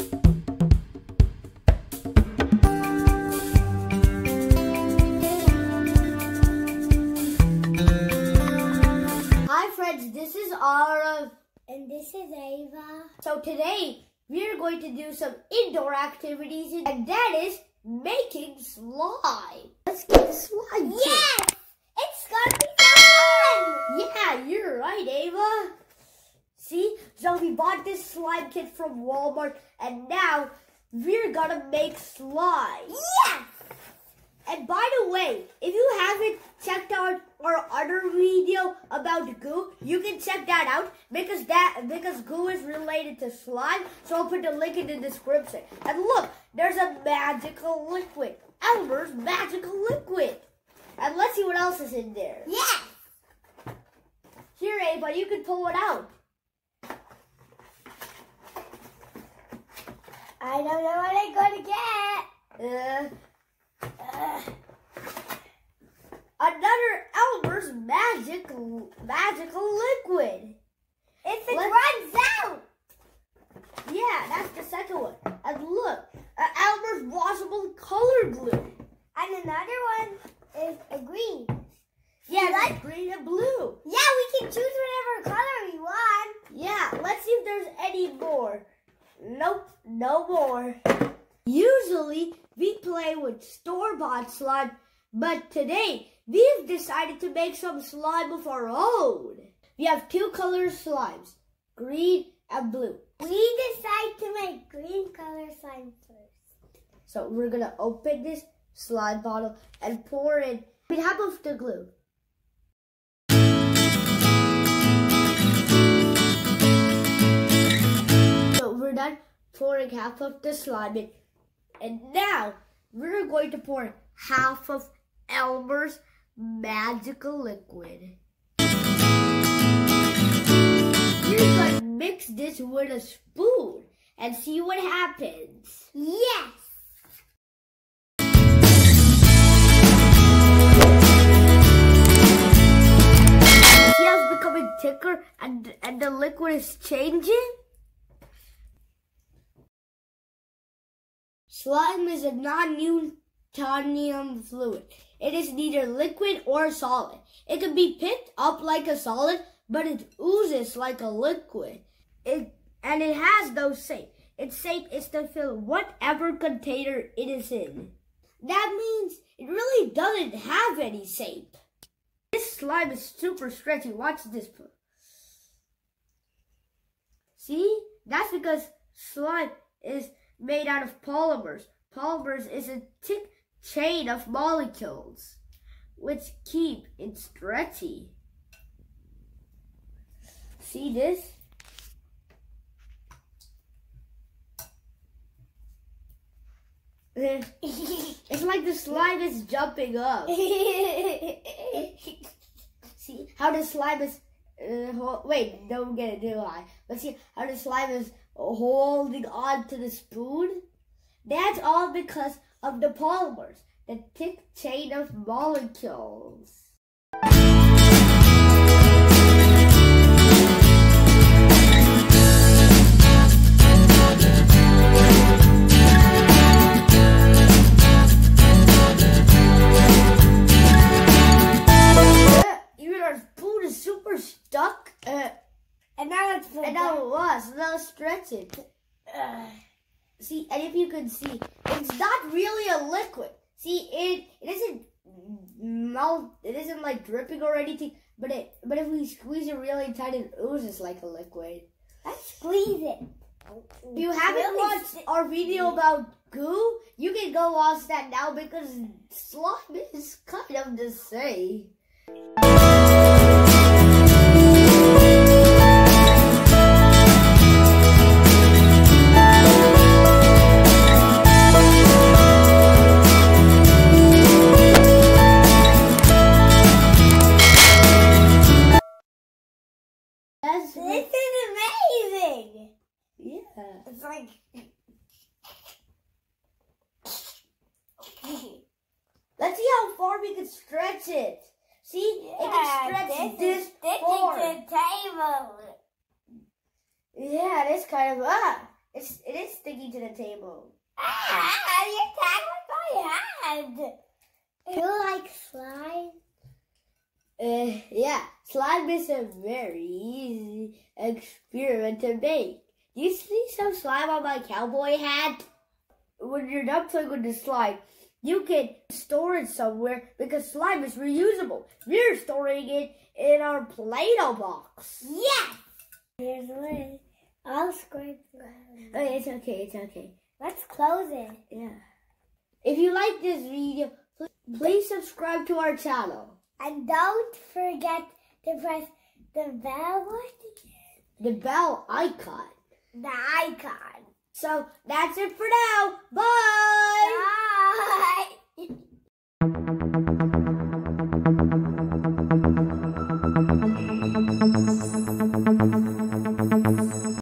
Hi friends, this is Aarav. And this is Ava. So today we are going to do some indoor activities and that is making slime. Let's get the slime. kit. Yes! It's gonna be fun! Yeah, you're right, Ava. See, so we bought this slime kit from Walmart and now we're gonna make slime. Yes! And by the way, if you haven't checked out our other video about goo, you can check that out because that because goo is related to slime. So I'll put the link in the description. And look, there's a magical liquid. Elmer's magical liquid. And let's see what else is in there. Yes! Here, Ava, you can pull it out. I don't know what I'm gonna get. Uh, Uh, another Elmer's magic magical liquid. if it Let's- runs out! Yeah, that's the second one. And look, uh, Elmer's washable color glue. And another one is a green. Yeah, that's green and blue. Yeah, we can choose whatever color we want. Yeah, let's see if there's any more. Nope, no more. Usually, we play with store-bought slime, but today, we've decided to make some slime of our own. We have two color slimes, green and blue. We decide to make green color slime first. So we're gonna open this slime bottle and pour in half of the glue. So we're done pouring half of the slime in. And now we're going to pour half of Elmer's magical liquid. We're gonna mix this with a spoon and see what happens. Yes! Becoming thicker and, and the liquid is changing? Slime is a non-Newtonian fluid. It is neither liquid or solid. It can be picked up like a solid, but it oozes like a liquid. It and it has no shape. Its shape is to fill whatever container it is in. That means it really doesn't have any shape. This slime is super stretchy. Watch this. See? That's because slime is made out of polymers. Polymers is a thick chain of molecules which keep it stretchy. See this? It's like the slime is jumping up. See how the slime is. Uh, wait, don't get it too high. But see how the slime is holding on to the spoon? That's all because of the polymers, the thick chain of molecules. Uh, Even our spoon is super stuck. Uh, and now it was. Now stretch it. Uh, See, and if you can see, it's not really a liquid. See, it it isn't melt. It isn't like dripping or anything. But it but if we squeeze it really tight, it oozes like a liquid. let's squeeze it. If you haven't Really watched our video about goo, you can go watch that now because slime is kind of the same. Yeah. It's like. Let's see how far we can stretch it. See, it can stretch this, is sticking far. to the table. Yeah, it is kind of ah. it's it is sticking to the table. Ah, you're tagging my hand. Do You like slime? Uh, yeah, slime is a very easy experiment to make. You see some slime on my cowboy hat? When you're done playing with the slime, you can store it somewhere because slime is reusable. We're storing it in our Play-Doh box. Yes. Here's one. I'll scrape it. Okay, oh, it's okay, it's okay. Let's close it. Yeah. If you like this video, please subscribe to our channel. And don't forget to press the bell button, The bell icon. The icon. So that's it for now. Bye!